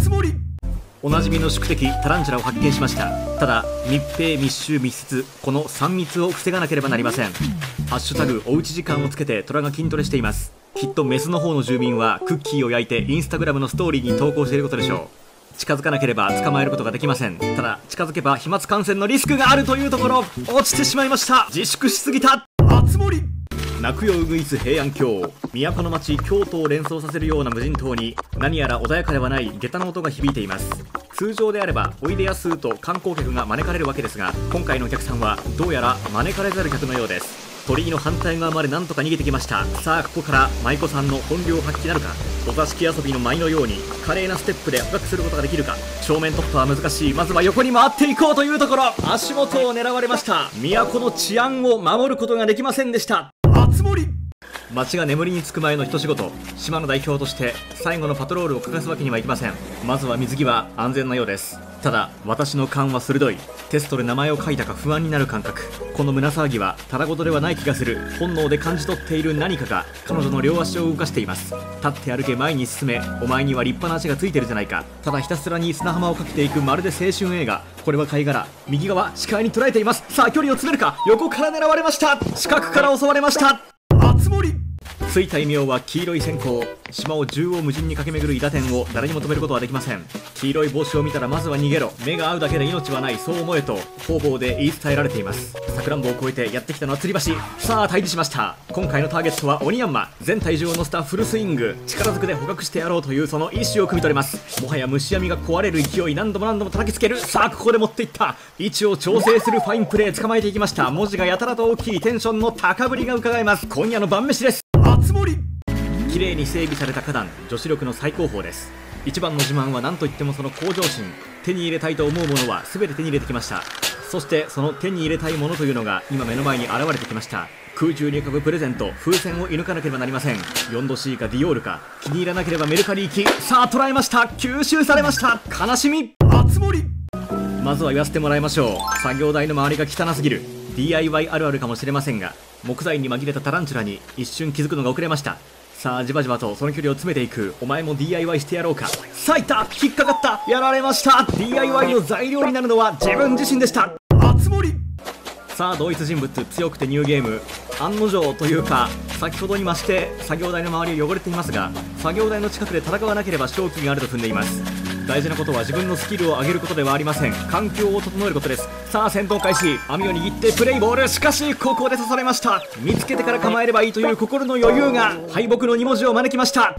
熱盛おなじみの宿敵タランチュラを発見しました。ただ密閉密集密接この3密を防がなければなりません。ハッシュタグおうち時間をつけて虎が筋トレしています。きっとメスの方の住民はクッキーを焼いてインスタグラムのストーリーに投稿していることでしょう。近づかなければ捕まえることができません。ただ近づけば飛沫感染のリスクがあるというところ落ちてしまいました。自粛しすぎた。熱盛泣くようぐいす平安京。都の町京都を連想させるような無人島に何やら穏やかではない下駄の音が響いています。通常であればおいでやすと観光客が招かれるわけですが今回のお客さんはどうやら招かれざる客のようです。鳥居の反対側までなんとか逃げてきました。さあここから舞妓さんの本領発揮なるか。お座敷遊びの舞のように華麗なステップで捕獲することができるか。正面突破は難しい。まずは横に回っていこうというところ。足元を狙われました。都の治安を守ることができませんでした。熱盛町が眠りにつく前の一仕事。島の代表として最後のパトロールを欠かすわけにはいきません。まずは水着は安全なようです。ただ私の勘は鋭い。テストで名前を書いたか不安になる感覚。この胸騒ぎはただごとではない気がする。本能で感じ取っている何かが彼女の両足を動かしています。立って歩け前に進めお前には立派な足がついてるじゃないか。ただひたすらに砂浜をかけていくまるで青春映画。これは貝殻。右側視界に捉えています。さあ距離を詰めるか。横から狙われました。近くから襲われました。熱盛ついた異名は黄色い閃光島を縦横無尽に駆け巡る伊達天を誰にも止めることはできません黄色い帽子を見たらまずは逃げろ。目が合うだけで命はない。そう思えと方々で言い伝えられています。さくらんぼを越えてやってきたのは吊り橋。さあ退治しました今回のターゲットは鬼ヤンマ全体重を乗せたフルスイング。力ずくで捕獲してやろうというその意思を汲み取れます。もはや虫網が壊れる勢い何度も何度も叩きつける。さあここで持っていった。位置を調整するファインプレー捕まえていきました。文字がやたらと大きいテンションの高ぶりが伺えます。今夜の晩飯です。熱盛綺麗に整備された花壇女子力の最高峰です。一番の自慢は何といってもその向上心。手に入れたいと思うものは全て手に入れてきました。そしてその手に入れたいものというのが今目の前に現れてきました。空中に浮かぶプレゼント風船を射抜かなければなりません。4°C かディオールか気に入らなければメルカリ行き。さあ捉えました。吸収されました。悲しみ。熱盛まずは言わせてもらいましょう。作業台の周りが汚すぎる。DIY あるあるかもしれませんが木材に紛れたタランチュラに一瞬気づくのが遅れました。さあじわじわとその距離を詰めていく。お前も DIY してやろうか。さあいた引っかかった。やられました。DIY の材料になるのは自分自身でした。熱盛。さあ同一人物。強くてニューゲーム。案の定というか先ほどに増して作業台の周りを汚れていますが作業台の近くで戦わなければ勝機があると踏んでいます。大事なことは自分のスキルを上げることではありません。環境を整えることです。さあ戦闘開始。網を握ってプレイボール。しかしここで刺されました。見つけてから構えればいいという心の余裕が敗北の2文字を招きました。